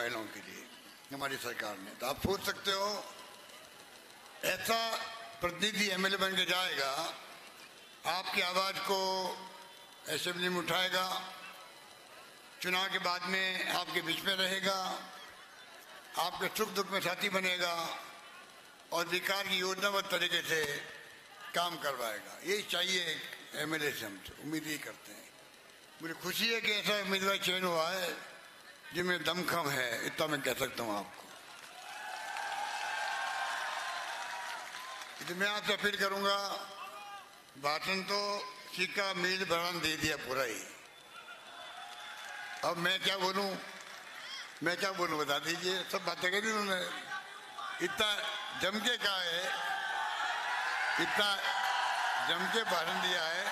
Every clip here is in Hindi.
महिलाओं के लिए, हमारी सरकार ने। तो आप सोच सकते हो, ऐसा प्रतिनिधि एमएलए बन के जाएगा, आपकी आवाज़ को असेंबली में उठाएगा, चुनाव के बाद में आपके बीच में रहेगा, आपके सुख दुख में साथी बनेगा, और विकास की योजनाबद्ध तरीके से काम करवाएगा। यही चाहिए एक एमएलए से हम उम्मीद ही करते हैं। मुझे खुशी है कि ऐसा उम्मीदवार चयन हुआ है। जिनमें दमखम है, इतना मैं कह सकता हूँ आपको। मैं आपसे अपील करूँगा भाषण तो सिक्का मील भरण दे दिया पूरा ही। अब मैं क्या बोलूँ? मैं क्या बोलूँ, बता दीजिए, सब बातें करी उन्होंने। इतना जम के कहा है, इतना जम के भाषण दिया है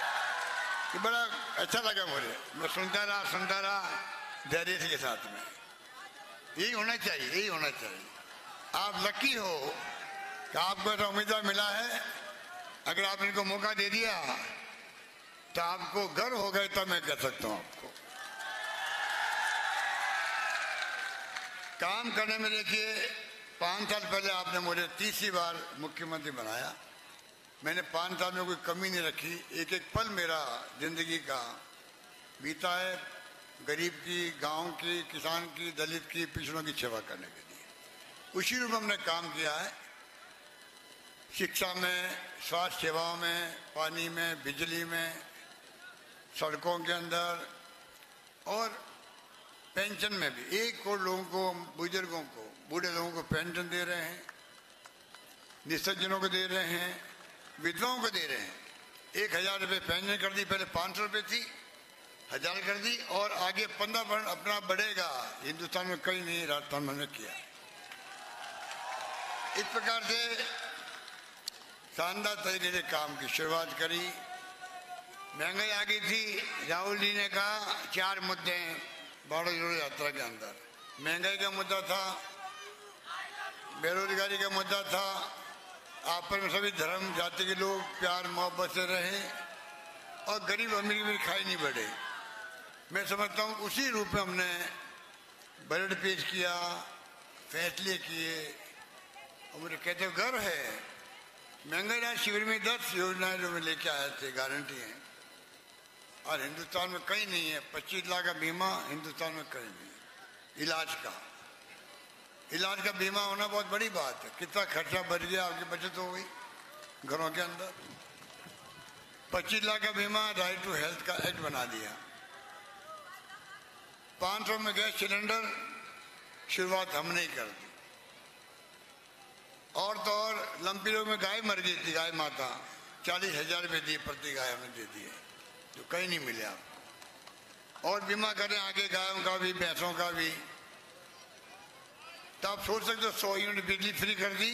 कि बड़ा अच्छा लगा मुझे। मैं सुनता रहा सुनता रहा। धैर्य के साथ में। यही होना चाहिए, यही होना चाहिए। आप लकी हो कि आपको ऐसा उम्मीदवार मिला है। अगर आप इनको मौका दे दिया तो आपको गर्व हो गए तब मैं कह सकता हूँ आपको। काम करने में देखिए, पाँच साल पहले आपने मुझे तीसरी बार मुख्यमंत्री बनाया। मैंने पाँच साल में कोई कमी नहीं रखी। एक एक पल मेरा ज़िंदगी का बीता है। गरीब की, गाँव की, किसान की, दलित की, पिछड़ों की सेवा करने के लिए। उसी रूप में हमने काम किया है। शिक्षा में, स्वास्थ्य सेवाओं में, पानी में, बिजली में, सड़कों के अंदर, और पेंशन में भी। एक करोड़ लोगों को, बुज़ुर्गों को, बूढ़े लोगों को पेंशन दे रहे हैं निस्सज्जनों को दे रहे हैं, विधवाओं को दे रहे हैं। एक हज़ार रुपये पेंशन कर दी, पहले पाँच सौ रुपये थी। हज़ार कर दी और आगे पंद्रह पर अपना बढ़ेगा। हिंदुस्तान में कहीं नहीं, राजस्थान में किया। इस प्रकार से शानदार तरीके से काम की शुरुआत करी। महँगाई आ गई थी। राहुल जी ने कहा, चार मुद्दे बारह जोड़ो यात्रा के अंदर। महँगाई का मुद्दा था, बेरोजगारी का मुद्दा था। आपस में सभी धर्म, जाति के लोग प्यार, मोहब्बत से रहे और गरीब अमीर भी खाई नहीं बढ़े। मैं समझता हूँ उसी रूप में हमने बजट पेश किया, फैसले किए, और मुझे कहते गर्व है। महँगाई शिविर में दस योजनाएँ जो मैं लेके आए थे, गारंटी हैं। और हिंदुस्तान में कहीं नहीं है। पच्चीस लाख का बीमा हिंदुस्तान में कहीं नहीं है। इलाज का। इलाज का बीमा होना बहुत बड़ी बात है। कितना खर्चा बच गया, आपकी बचत हो गई घरों के अंदर। पच्चीस लाख का बीमा राइट टू हेल्थ का एक्ट बना दिया। पाँच सौ में गैस सिलेंडर शुरुआत हमने कर दी। और तो और रोग में गाय मर गई थी, गाय माता। चालीस हज़ार रुपये दिए प्रति गाय हमने दे दिए जो कहीं नहीं मिले आपको। और बीमा करें आगे, गायों का भी, भैंसों का भी। तो आप सोच सकते हो, सौ यूनिट बिजली फ्री कर दी,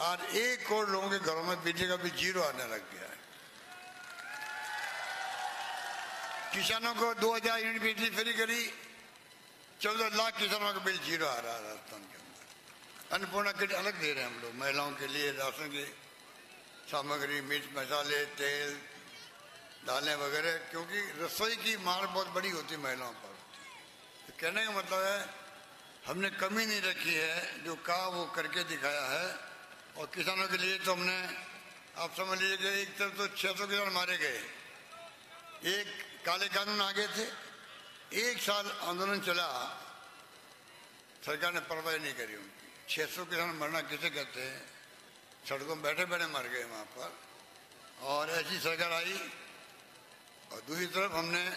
और एक करोड़ लोगों के घरों में बिजली का भी ज़ीरो आने लग गया है किसानों को 2000 यूनिट बिजली फ्री करी, चौदह लाख किसानों का बिल ज़ीरो आ रहा है राजस्थान के अंदर। अन्नपूर्णा किट अलग दे रहे हैं हम लोग, महिलाओं के लिए, राशन की सामग्री, मिर्च, मसाले, तेल, दालें वगैरह, क्योंकि रसोई की मार बहुत बड़ी होती है महिलाओं पर। तो कहने का मतलब है, हमने कमी नहीं रखी है, जो कहा वो करके दिखाया है, और किसानों के लिए तो हमने, आप समझ लीजिए कि एक तरफ़ तो 600 किसान मारे गए, एक काले कानून आ गए थे। एक साल आंदोलन चला। सरकार ने परवाह नहीं करी उनकी। 600 किसान मरना किसे कहते हैं? सड़कों में बैठे बैठे मर गए वहाँ पर। और ऐसी सरकार आई। और दूसरी तरफ़ हमने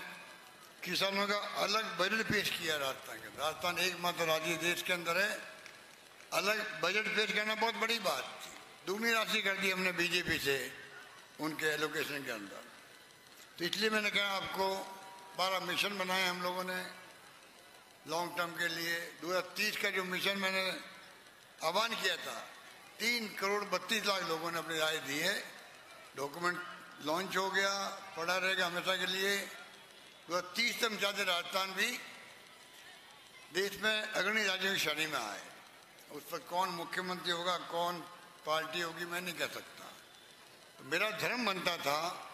किसानों का अलग बजट पेश किया राजस्थान के राजस्थान एकमात्र राज्य देश के अंदर है। अलग बजट पेश करना बहुत बड़ी बात थी। दुगनी राशि कर दी हमने बीजेपी से उनके एलोकेशन के अंदर। तो इसलिए मैंने कहा आपको, बारह मिशन बनाए हम लोगों ने। लॉन्ग टर्म के लिए 2030 का जो मिशन मैंने आह्वान किया था, तीन करोड़ बत्तीस लाख लोगों ने अपनी राय दी है। डॉक्यूमेंट लॉन्च हो गया पड़ा रहेगा हमेशा के लिए। तो तीस तक चाहते राजस्थान भी देश में अग्रणी राज्यों की श्रेणी में आए। उस पर कौन मुख्यमंत्री होगा, कौन पार्टी होगी, मैं नहीं कह सकता। तो मेरा धर्म बनता था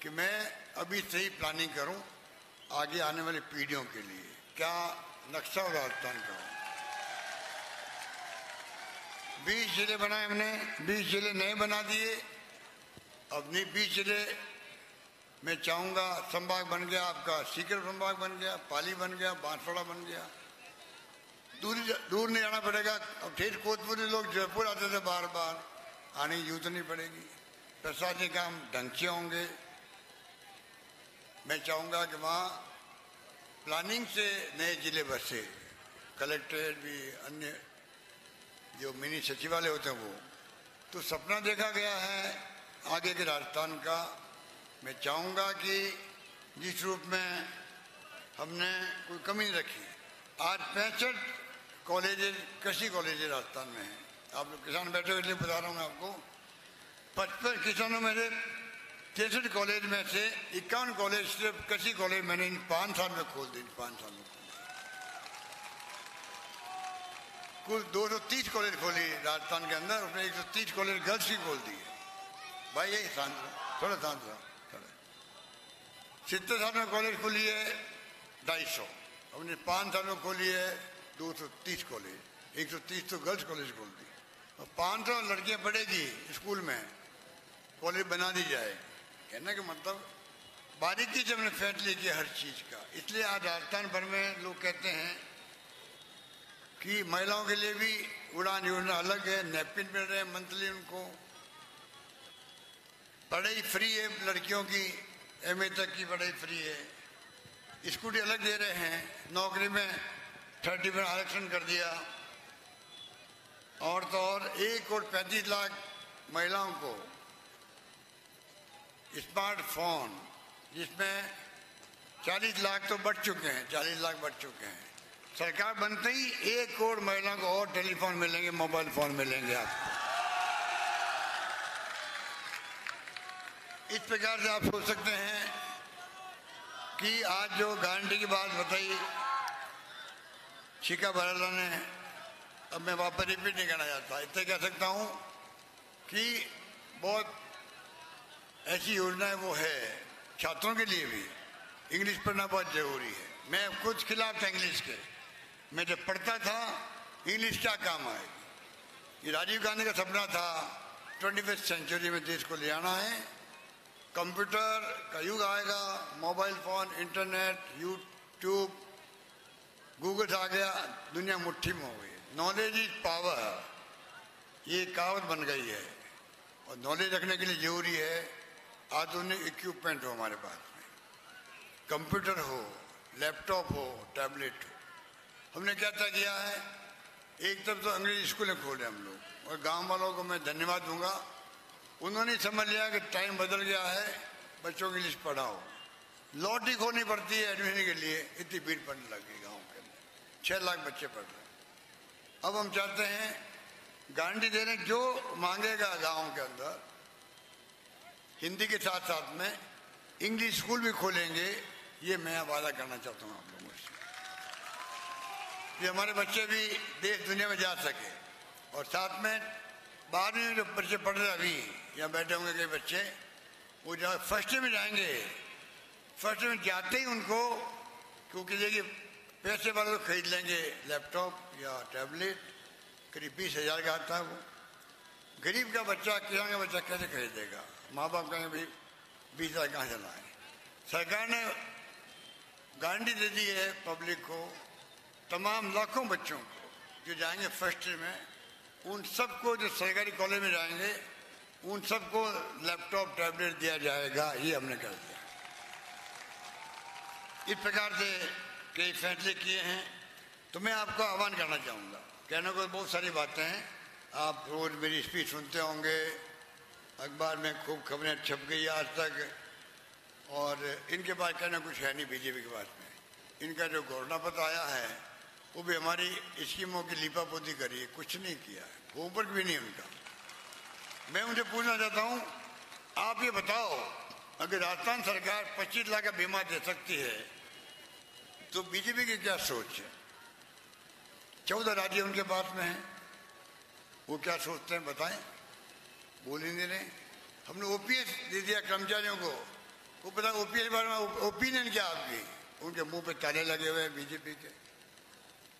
कि मैं अभी से ही प्लानिंग करूँ आगे आने वाली पीढ़ियों के लिए। क्या नक्शा और राजस्थान का बीस ज़िले बनाए हमने, बीस ज़िले नए बना दिए। अब नहीं, बीस ज़िले मैं चाहूँगा संभाग बन गया, आपका सीकर संभाग बन गया, पाली बन गया, बांसवाड़ा बन गया। दूर दूर नहीं जाना पड़ेगा। अब ठेठ कोतपुरी लोग जयपुर आते थे बार बार आने की ज़रूरत नहीं पड़ेगी। प्रशासनिक काम ढंग से होंगे। मैं चाहूँगा कि वहाँ प्लानिंग से नए ज़िले बसे। कलेक्ट्रेट भी, अन्य जो मिनी सचिवालय होते हैं वो। तो सपना देखा गया है आगे के राजस्थान का। मैं चाहूँगा कि जिस रूप में हमने कोई कमी नहीं रखी। आज पैंसठ कॉलेज कृषि कॉलेज राजस्थान में हैं। आप लोग किसान बैठे हुए इसलिए बता रहा हूँ आपको। पचपन किसानों में से तिरसठ कॉलेज में से इक्यावन कॉलेज सिर्फ़ कृषि कॉलेज मैंने इन पाँच साल में खोल दी पाँच साल में कुल 230 कॉलेज खोली राजस्थान के अंदर उसने 130 कॉलेज गर्ल्स की खोल दी भाई, यही शांत थोड़ा शांत थोड़ा। सितर साल में कॉलेज खोली है ढाई सौ। हमने पाँच साल में खोली है दो सौ तीस कॉलेज। एक सौ तीस तो गर्ल्स कॉलेज खोल दी और पाँच सौ लड़कियाँ पढ़ेगी स्कूल में, कॉलेज बना दी जाए कहने का मतलब बारीकी से हमने फैसले किया हर चीज़ का। इसलिए आज राजस्थान भर में लोग कहते हैं कि महिलाओं के लिए भी उड़ान योजना अलग है, नैपकिन मिल रहे हैं मंथली उनको। पढ़ाई फ्री है, लड़कियों की एमए तक की पढ़ाई फ्री है। स्कूटी अलग दे रहे हैं, नौकरी में थर्टी में आरक्षण कर दिया। और तो और एक करोड़ पैंतीस लाख महिलाओं को स्मार्टफ़ोन जिसमें 40 लाख तो बढ़ चुके हैं 40 लाख बढ़ चुके हैं। सरकार बनते ही एक करोड़ महिलाओं को और टेलीफोन मिलेंगे, मोबाइल फ़ोन मिलेंगे आपको। इस प्रकार से आप सोच सकते हैं कि आज जो गारंटी की बात बताई शिका बराला ने, अब मैं वापस रिपीट नहीं करना चाहता। इतने कह सकता हूँ कि बहुत ऐसी योजनाएँ वो है, छात्रों के लिए भी। इंग्लिश पढ़ना बहुत ज़रूरी है। मैं कुछ खिलाफ था इंग्लिश के। मैं जब पढ़ता था इंग्लिश क्या काम आएगी ये राजीव गांधी का सपना था ट्वेंटी फ़र्स्ट सेंचुरी में देश को ले आना है। कंप्यूटर का युग आएगा mobile phone internet YouTube Google आ गया, दुनिया मुट्ठी में हो गई। नॉलेज इज़ पावर ये कहावत बन गई है। और नॉलेज रखने के लिए ज़रूरी है आधुनिक इक्विपमेंट हो हमारे पास में। कंप्यूटर हो लैपटॉप हो टैबलेट हो। हमने क्या तय किया है? एक तरफ़ तो अंग्रेज़ी स्कूलें खोले हम लोग। और गाँव वालों को मैं धन्यवाद दूँगा। उन्होंने समझ लिया कि टाइम बदल गया है, बच्चों की लिस्ट पढ़ाओ। लॉटरी खोनी पड़ती है एडमिशन के लिए। इतनी भीड़ पड़ने लगी गाँव के अंदर। छः लाख बच्चे पढ़ रहे हैं। अब हम चाहते हैं, गारंटी देने जो मांगेगा गाँव के अंदर हिंदी के साथ साथ में इंग्लिश स्कूल भी खोलेंगे, ये मैं वादा करना चाहता हूँ आप लोगों से। कि हमारे बच्चे भी देश दुनिया में जा सके। और साथ में बारहवीं जो बच्चे पढ़ रहे अभी यहाँ बैठे होंगे कई बच्चे, वो जब फ़र्स्ट में जाएँगे फ़र्स्ट में जाते ही उनको, क्योंकि देखिए पैसे वाले तो खरीद लेंगे लैपटॉप या टैबलेट करीब बीस हज़ार का आता है वो। गरीब का बच्चा, किसान का बच्चा कैसे खरीदेगा? माँ बाप कहेंगे भाई, बीस हज़ार कहाँ से लाए? सरकार ने गारंटी दे दी है पब्लिक को, तमाम लाखों बच्चों को, जो जाएँगे फ़र्स्ट ईयर में, उन सबको जो सरकारी कॉलेज में जाएँगे, उन सबको लैपटॉप, टैबलेट दिया जाएगा, ये हमने कर दिया। इस प्रकार से कई फैसले किए हैं। तो मैं आपको आह्वान करना चाहूँगा। कहने को बहुत सारी बातें हैं। आप रोज मेरी स्पीच सुनते होंगे। अखबार में खूब खबरें छप गई आज तक। और इनके पास कहना कुछ है नहीं बीजेपी के पास में। इनका जो घोषणा पत्र आया है, वो भी हमारी स्कीमों की लिपापोती करी है, कुछ नहीं किया। है होमवर्क भी नहीं उनका। मैं उनसे पूछना चाहता हूँ, आप ये बताओ, अगर राजस्थान सरकार 25 लाख का बीमा दे सकती है तो बीजेपी की क्या सोच है? चौदह राज्य उनके पास में है। वो क्या सोचते हैं, बताएँ। बोल ही नहीं रहे हमने ओपीएस दे दिया कर्मचारियों को। वो पता ओपीएस के बारे में ओपिनियन क्या आपकी? उनके मुँह पे ताले लगे हुए हैं बीजेपी के।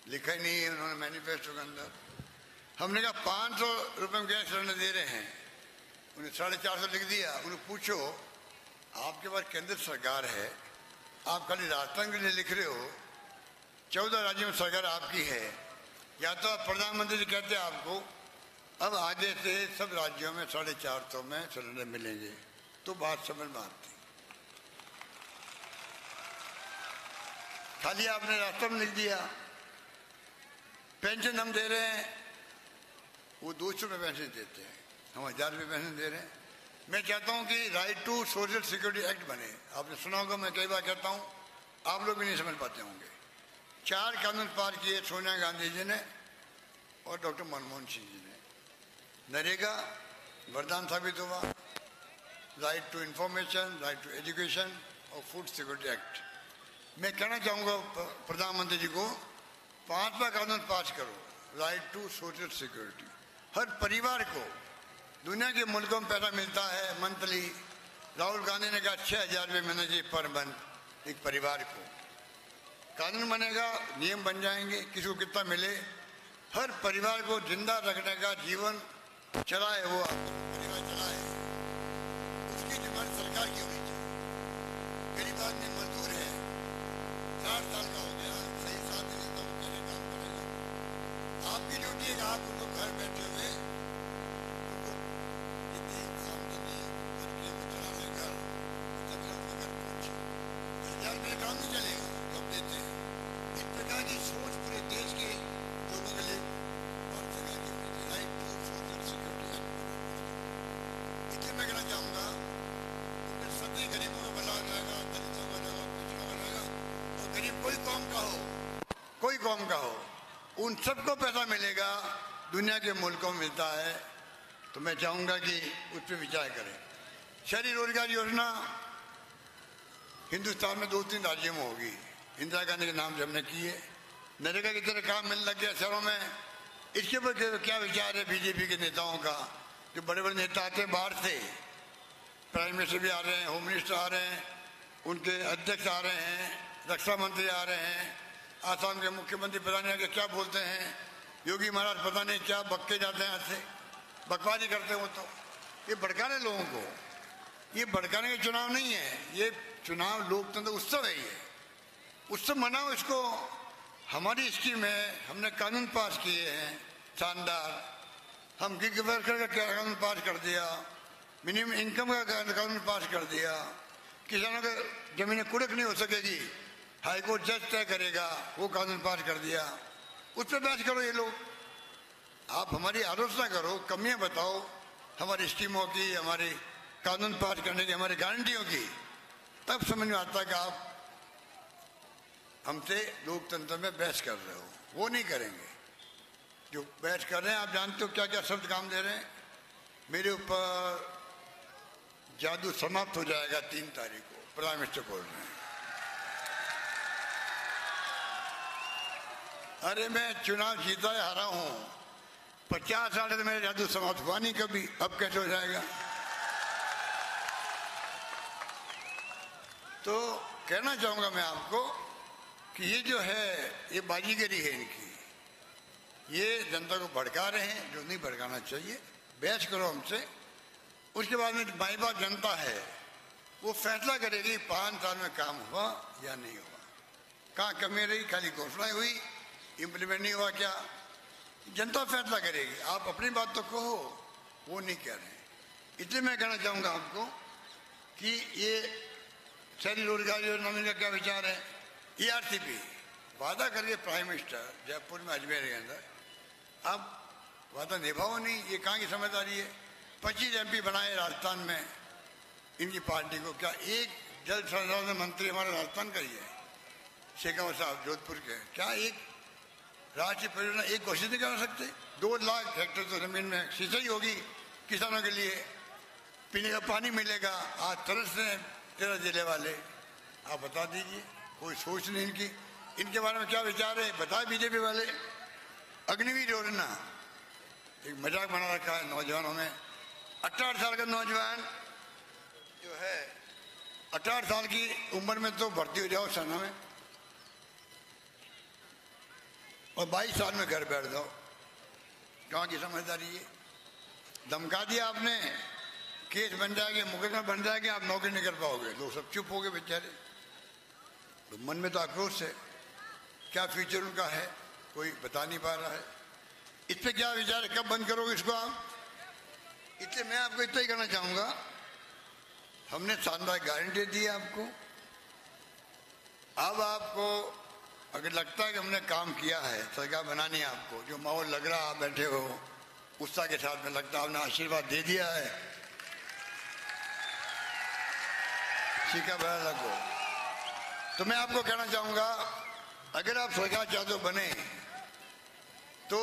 लिखा ही नहीं है उन्होंने मैनिफेस्टो के अंदर। हमने कहा पाँच सौ रुपये में गैस सिलेंडर दे रहे हैं। उन्हें साढ़े चार सौ लिख दिया। उन्हें पूछो, आपके पास केंद्र सरकार है, आप खाली राजस्थान के लिए लिख रहे हो, चौदह राज्यों में सरकार आपकी है। या तो आप प्रधानमंत्री जी कहते हैं आपको अब आगे से सब राज्यों में साढ़े चार सौ में सिलेंडर मिलेंगे। तो बात समझ में आती। खाली आपने रास्ता में लिख दिया। पेंशन हम दे रहे हैं। वो दो सौ रुपये पेंशन देते हैं। हम हज़ार रुपये पेंशन दे रहे हैं। मैं चाहता हूँ कि right to social security act बने। आपने सुना होगा, मैं कई बार कहता हूँ, आप लोग भी नहीं समझ पाते होंगे। चार कानून पार किए सोनिया गांधी जी ने और डॉक्टर मनमोहन सिंह जी नरेगा, वरदान साबित हुआ। Right to information right to education और फ़ूड सिक्योरिटी एक्ट मैं कहना चाहूँगा प्रधानमंत्री जी को, पांचवा कानून पास करो। राइट टू सोशल सिक्योरिटी हर परिवार को, दुनिया के मुल्कों में पैसा मिलता है, मंथली। राहुल गांधी ने कहा छः हज़ार रुपये महीने जी पर मंथ, एक परिवार को। कानून बनेगा, नियम बन जाएँगे, किसी को कितना मिले। हर परिवार को ज़िंदा रखने का जीवन चलाए वो परिवार चलाए। उसकी ज़िम्मेदारी सरकार की होनी चाहिए गरीब आदमी मजदूर है। चार साल का हो गया। सही साथ देता हूँ। काम करेगा आपकी ड्यूटी है आप उनको घर बैठे हुए उनको इतनी आमदनी करके वो चला ले घर तब उनका घर पहुँचे हज़ार रुपये काम नहीं चलेगा जब देते हैं इस प्रकार की सोच पूरे देश के लोगों के लिए और जगह की होनी चाहिए right to social security act इसलिए मैं कहना चाहूँगा कि सभी गरीबों को भला हो जाएगा दलितों को बनेगा पिछड़ों को बनेगा और गरीब कोई कौम का हो कोई कौम का हो उन सबको पैसा मिलेगा, दुनिया के मुल्कों में मिलता है तो मैं चाहूँगा कि उस पर विचार करें। शहरी रोज़गार योजना हिंदुस्तान में दो तीन राज्यों में होगी। इंदिरा गांधी के नाम से हमने की है नरेगा की तरह काम मिलने लग गया शहरों में। इसके ऊपर क्या विचार है बीजेपी के नेताओं का? जो बड़े बड़े नेता आते हैं बाहर से, प्राइम मिनिस्टर भी आ रहे हैं, होम मिनिस्टर आ रहे हैं, उनके अध्यक्ष आ रहे हैं, रक्षा मंत्री आ रहे हैं आसाम के मुख्यमंत्री पता नहीं आगे क्या बोलते हैं। योगी महाराज पता नहीं क्या बक्के जाते हैं यहाँ से बकवादी करते हो तो। ये भड़काने लोगों को। ये भड़काने का चुनाव नहीं है। ये चुनाव लोकतंत्र उत्सव है ये। उत्सव मनाओ इसको। हमारी स्कीम है। हमने कानून पास किए हैं। शानदार। हम गिग वर्कर का कानून पास कर दिया। मिनिमम इनकम का कानून पास कर दिया। किसानों का जमीनें कुड़क नहीं हो सकेगी। हाईकोर्ट जज तय करेगा, वो कानून पास कर दिया। उस पर बहस करो ये लोग। आप हमारी आलोचना करो, कमियाँ बताओ, हमारी स्कीमों की, हमारे कानून पास करने की, हमारी गारंटियों की। तब समझ में आता कि आप हमसे लोकतंत्र में बहस कर रहे हो। वो नहीं करेंगे। जो बहस कर रहे हैं, आप जानते हो क्या क्या शब्द काम दे रहे हैं? मेरे ऊपर जादू समाप्त हो जाएगा तीन तारीख को, प्राइम मिनिस्टर बोल रहे हैं। अरे मैं चुनाव जीता है हारा हूँ। पचास साल से मेरे जादू समाप्त हुआ नहीं कभी। अब कैसे हो जाएगा? तो कहना चाहूँगा मैं आपको कि ये जो है, ये बाजीगरी है इनकी। ये जनता को भड़का रहे हैं, जो नहीं भड़काना चाहिए। बहस करो हमसे। उसके बाद में माई बाप जनता है, वो फैसला करेगी पाँच साल में काम हुआ या नहीं हुआ। कहाँ कमी रही, खाली घोषणाएँ हुई इम्प्लीमेंट नहीं हुआ क्या? जनता फैसला करेगी। आप अपनी बात तो कहो, वो नहीं कह रहे इसलिए मैं कहना चाहूँगा आपको कि ये शहरी रोज़गार योजना का क्या विचार है? ई आर सी पी वादा करके प्राइम मिनिस्टर जयपुर में अजमेर के अंदर। अब वादा निभाओ नहीं, ये कहाँ की समझदारी है? पच्चीस एम पी बनाए राजस्थान में, इनकी पार्टी को क्या एक जल संसाधन मंत्री हमारे राजस्थान का ही है? शेखावत साहब जोधपुर के क्या एक राष्ट्रीय परियोजना एक घोषित नहीं कर सकते। दो लाख हेक्टेयर तो ज़मीन में सिंचाई होगी। किसानों के लिए पीने का पानी मिलेगा। आज तरस रहे तेरह ज़िले वाले। आप बता दीजिए, कोई सोच नहीं इनकी। इनके बारे में क्या विचार है? बताए बीजेपी वाले। अग्निवीर योजना। एक मज़ाक बना रखा है नौजवानों में अठारह साल का नौजवान जो है अठारह साल की उम्र में तो भर्ती हो जाओ सेना में। और बाईस साल में घर बैठ जाओ। कहाँ की समझदारी है धमका दिया आपने, केस बन जाएगा, मुकदमा बन जाएँगे, आप नौकरी नहीं कर पाओगे। लोग सब चुप हो गए बेचारे। तो मन में तो आक्रोश है। क्या फ्यूचर उनका है? कोई बता नहीं पा रहा है। इस पर क्या विचार है? कब बंद करोगे इसको आप? इसलिए मैं आपको इतना ही कहना चाहूँगा। हमने शानदार गारंटी दी आपको। अब आपको अगर लगता है कि हमने काम किया है, सरकार बनानी है आपको, जो माहौल लग रहा आप बैठे हो, उत्साह के साथ में लगता है, आपने आशीर्वाद दे दिया है। शिका बड़ा को तो मैं आपको कहना चाहूँगा, अगर आप सरकार चाहते बने तो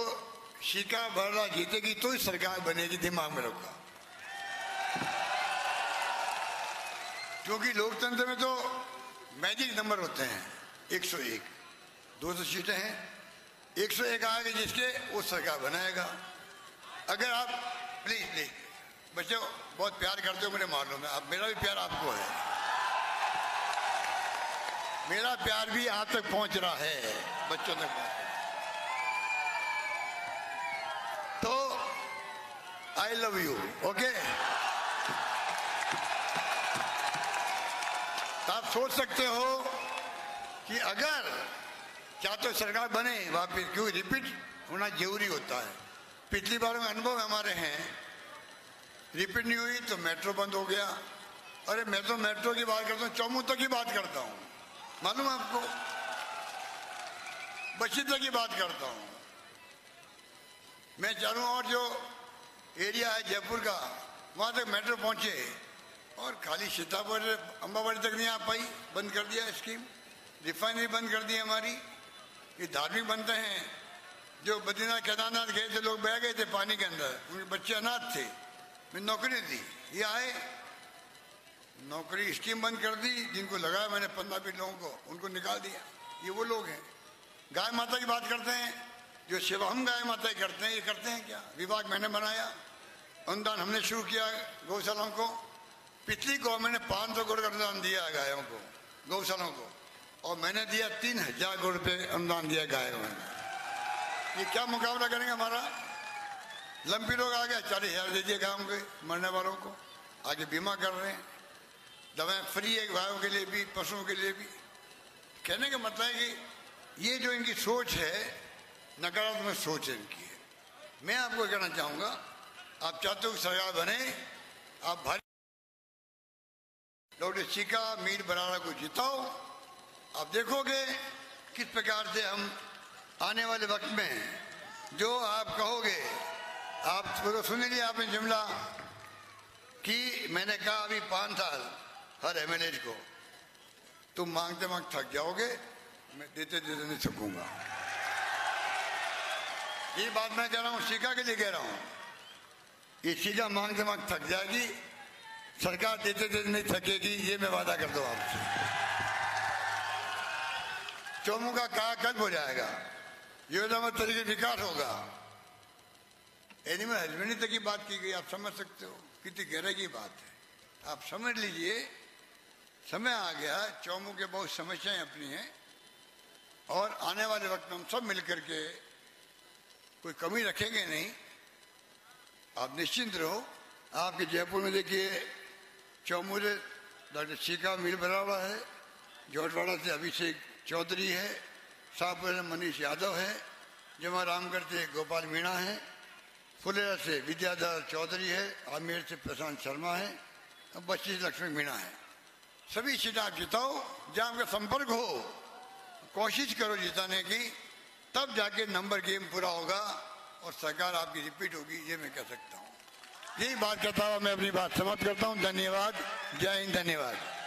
शिका भरला जीतेगी तो ही सरकार बनेगी, दिमाग में रखा। क्योंकि लोकतंत्र में तो मैजिक नंबर होते हैं 101 200 सीटें हैं। एक सौ 101 आएगा जिसके, वो सरकार बनाएगा। अगर आप प्लीज़ प्लीज़ बच्चों, बहुत प्यार करते हो, मुझे मालूम है अब मेरा भी प्यार आपको है। मेरा प्यार भी आप तक पहुँच रहा है, बच्चों तक। पहुँच तो आई लव यू ओके आप सोच सकते हो कि अगर क्या तो सरकार बने वापिस क्यों रिपीट होना ज़रूरी होता है। पिछली बार में अनुभव हमारे हैं। रिपीट नहीं हुई तो मेट्रो बंद हो गया। अरे मैं तो मेट्रो की बात करता हूँ चौमू तक की बात करता हूँ। मालूम आपको? बशीता की बात करता हूँ। मैं चाहूँ और जो एरिया है जयपुर का, वहाँ तक मेट्रो पहुँचे। और खाली सीतापुर अम्बावाड़ी तक नहीं आ पाई। बंद कर दिया स्कीम रिफाइनरी बंद कर दी हमारी। ये धार्मिक बनते हैं। जो बद्रीनाथ, केदारनाथ गए थे, लोग बह गए थे पानी के अंदर। उनके बच्चे अनाथ थे। मैं नौकरी दी। ये आए। नौकरी स्कीम बंद कर दी, जिनको लगाया मैंने पंद्रह बीस लोगों को, उनको निकाल दिया। ये वो लोग हैं। गाय माता की बात करते हैं। जो सेवा हम गाय माता की करते हैं, ये करते हैं क्या? विभाग मैंने बनाया। अनुदान हमने शुरू किया गौशालाओं को। पिछली गवर्नमेंट ने पाँच सौ करोड़ का अनुदान दिया गायों को, गौशालाओं को। और मैंने दिया तीन हज़ार करोड़ रुपये अनुदान दिया गाय में। ये क्या मुकाबला करेंगे हमारा? लंबी लोग आ गए, चालीस हज़ार दे दिए गायों के, मरने वालों को। आगे बीमा कर रहे हैं। दवाएँ फ्री है गायों के लिए भी, पशुओं के लिए भी। कहने का मतलब है कि ये जो इनकी सोच है, नकारात्मक सोच है इनकी है। मैं आपको कहना चाहूँगा, आप चाहते हो कि सरकार बने, आप भारी डॉक्टर चिका मीर बराड़ा को जिताओ आप देखोगे किस प्रकार से हम आने वाले वक्त में जो आप कहोगे, आप तो सुन लीजिए आपने जुमला कि मैंने कहा अभी पाँच साल हर एम को। तुम मांगते मांग थक जाओगे, मैं देते देते नहीं सकूँगा ये बात मैं कह रहा हूँ शिका के लिए कह रहा हूँ। ये शिका मांगते मांग थक जाएगी, सरकार देते देते नहीं थकेगी, ये मैं वादा कर दू आपसे। चौमू का कहा कल हो जाएगा। योजना तरीके विकास होगा। एनिमल हस्बेंड्री तक की बात की गई, आप समझ सकते हो। कितनी गहरे की बात है। आप समझ लीजिए, समय आ गया, चौमू के बहुत समस्याएँ अपनी हैं, और आने वाले वक्त में हम सब मिलकर के कोई कमी रखेंगे नहीं। आप निश्चिंत रहो। आपके जयपुर में देखिए, चौमू से डॉक्टर शिका मीर हुआ है, जोटवाड़ा से अभिषेक चौधरी है शाहपुर मनीष यादव है, जमा रामगढ़ से गोपाल मीणा है, फुलेरा से विद्याधर चौधरी है, आमेर से प्रशांत शर्मा है, और बच्ची लक्ष्मी मीणा है। सभी सीटें आप जिताओ, जहाँ आपका संपर्क हो, कोशिश करो जिताने की, तब जाके नंबर गेम पूरा होगा और सरकार आपकी रिपीट होगी, ये मैं कह सकता हूँ। यही बात करता हुआ मैं अपनी बात समाप्त करता हूँ। धन्यवाद। जय हिंद, धन्यवाद।